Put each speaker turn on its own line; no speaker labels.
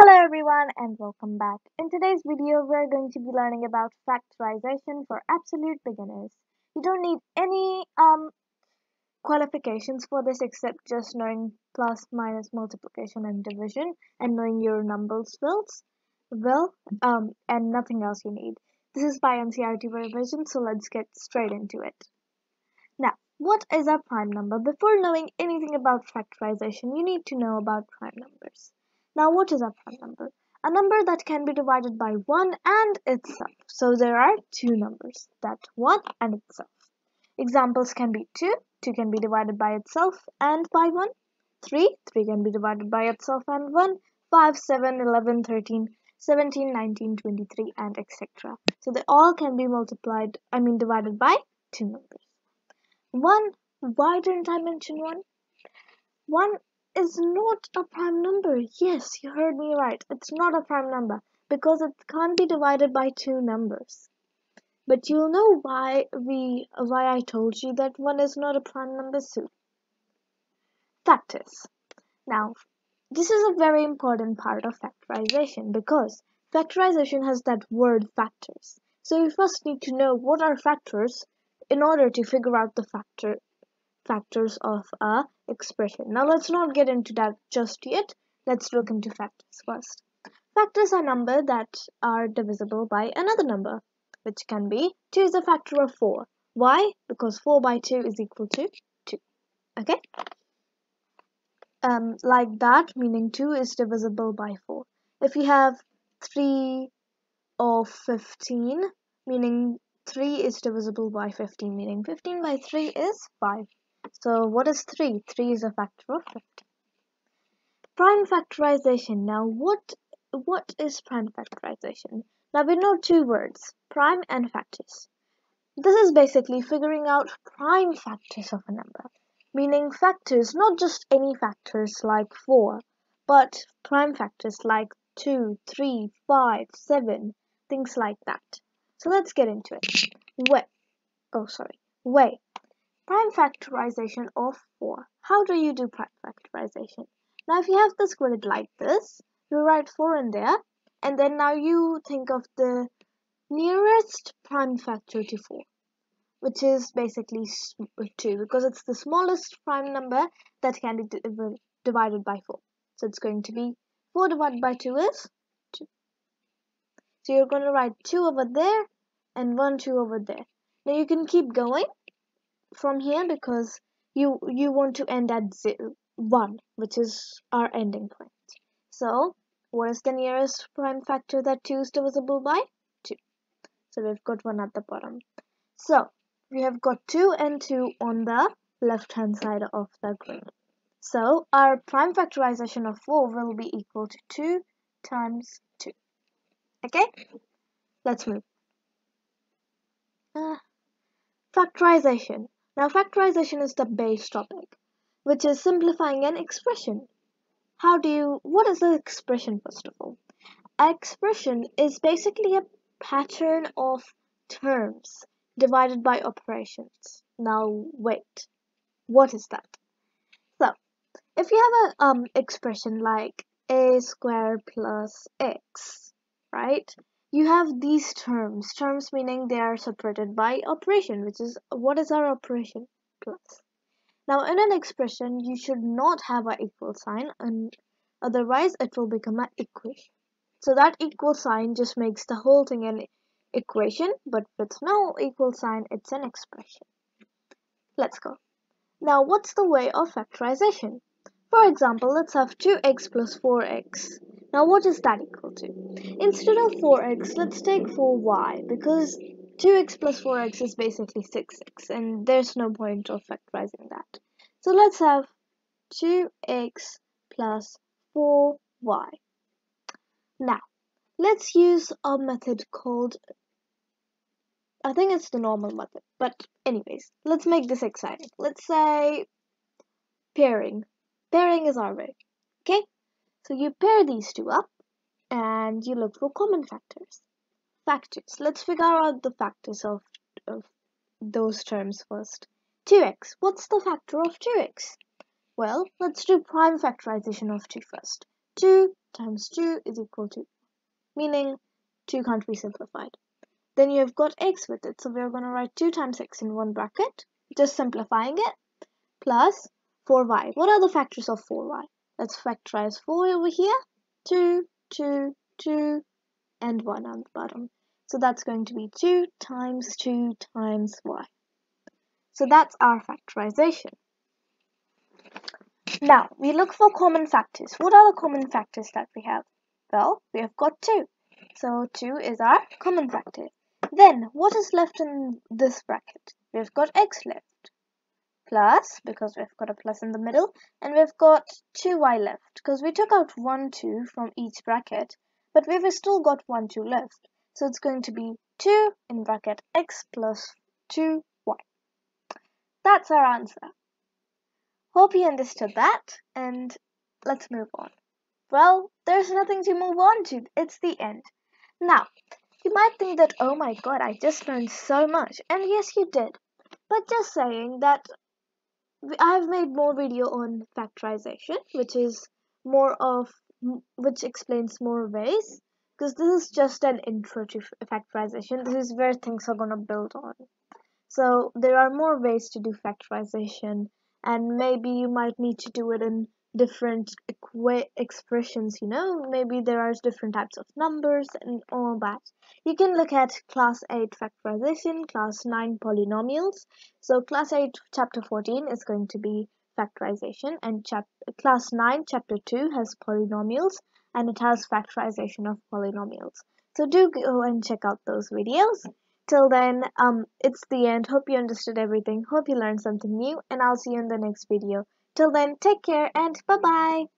Hello everyone and welcome back. In today's video we're going to be learning about factorization for absolute beginners. You don't need any um qualifications for this except just knowing plus, minus, multiplication and division and knowing your numbers wills will um and nothing else you need. This is by NCERT revision so let's get straight into it. Now what is a prime number? Before knowing anything about factorization you need to know about prime numbers. Now what is a prime number? A number that can be divided by 1 and itself. So there are two numbers, that 1 and itself. Examples can be 2, 2 can be divided by itself and by 1. 3, 3 can be divided by itself and 1. 5, 7, 11, 13, 17, 19, 23 and etc. So they all can be multiplied, I mean divided by two numbers. 1, why didn't I mention 1? 1 is not a prime number. Yes, you heard me right. It's not a prime number because it can't be divided by two numbers. But you'll know why we why I told you that one is not a prime number soon. Factors. Now, this is a very important part of factorization because factorization has that word factors. So we first need to know what are factors in order to figure out the factor factors of a expression. Now let's not get into that just yet. Let's look into factors first. Factors are numbers that are divisible by another number, which can be 2 is a factor of 4. Why? Because 4 by 2 is equal to 2. Okay? Um, like that, meaning 2 is divisible by 4. If you have 3 or 15, meaning 3 is divisible by 15, meaning 15 by 3 is 5. So what is 3? 3 is a factor of 50. Prime factorization. Now what what is prime factorization? Now we know two words, prime and factors. This is basically figuring out prime factors of a number, meaning factors, not just any factors like 4, but prime factors like 2, 3, 5, 7, things like that. So let's get into it. Way. Oh, sorry. Way. Prime factorization of 4. How do you do prime factorization? Now if you have this grid like this, you write 4 in there and then now you think of the nearest prime factor to 4 which is basically 2 because it's the smallest prime number that can be divided by 4. So it's going to be 4 divided by 2 is 2. So you're going to write 2 over there and 1 2 over there. Now you can keep going from here because you you want to end at zero, 1 which is our ending point. So what is the nearest prime factor that 2 is divisible by? 2. So we've got 1 at the bottom. So we have got 2 and 2 on the left hand side of the grid. So our prime factorization of 4 will be equal to 2 times 2. Okay? Let's move. Uh, factorization. Now factorization is the base topic, which is simplifying an expression. How do you, what is an expression first of all? An expression is basically a pattern of terms divided by operations. Now wait, what is that? So, if you have an um, expression like a squared plus x, right? You have these terms. Terms meaning they are separated by operation which is what is our operation plus now in an expression you should not have an equal sign and otherwise it will become an equation. So that equal sign just makes the whole thing an equation but with no equal sign it's an expression. Let's go. Now what's the way of factorization? For example let's have 2x plus 4x now what is that equal to? Instead of 4x, let's take 4y because 2x plus 4x is basically 6x and there's no point of factorizing that. So let's have 2x plus 4y. Now, let's use a method called, I think it's the normal method, but anyways, let's make this exciting. Let's say pairing. Pairing is our way? So you pair these two up and you look for common factors. Factors. Let's figure out the factors of, of those terms first. 2x. What's the factor of 2x? Well, let's do prime factorization of 2 first. 2 times 2 is equal to, meaning 2 can't be simplified. Then you've got x with it, so we're going to write 2 times x in one bracket, just simplifying it, plus 4y. What are the factors of 4y? Let's factorize 4 over here, 2, 2, 2, and 1 on the bottom. So that's going to be 2 times 2 times y. So that's our factorization. Now, we look for common factors. What are the common factors that we have? Well, we have got 2. So 2 is our common factor. Then, what is left in this bracket? We've got x left. Plus, because we've got a plus in the middle. And we've got 2y left. Because we took out 1, 2 from each bracket. But we've still got 1, 2 left. So it's going to be 2 in bracket x plus 2y. That's our answer. Hope you understood that and let's move on. Well, there's nothing to move on to. It's the end. Now, you might think that, oh my god, I just learned so much. And yes, you did. But just saying that I've made more video on factorization, which is more of, which explains more ways because this is just an intro to factorization. This is where things are going to build on. So there are more ways to do factorization and maybe you might need to do it in different expressions, you know, maybe there are different types of numbers and all that. You can look at class 8 factorization, class 9 polynomials. So class 8 chapter 14 is going to be factorization and chap class 9 chapter 2 has polynomials and it has factorization of polynomials. So do go and check out those videos. Till then, um, it's the end. Hope you understood everything. Hope you learned something new and I'll see you in the next video. Till then, take care and bye-bye.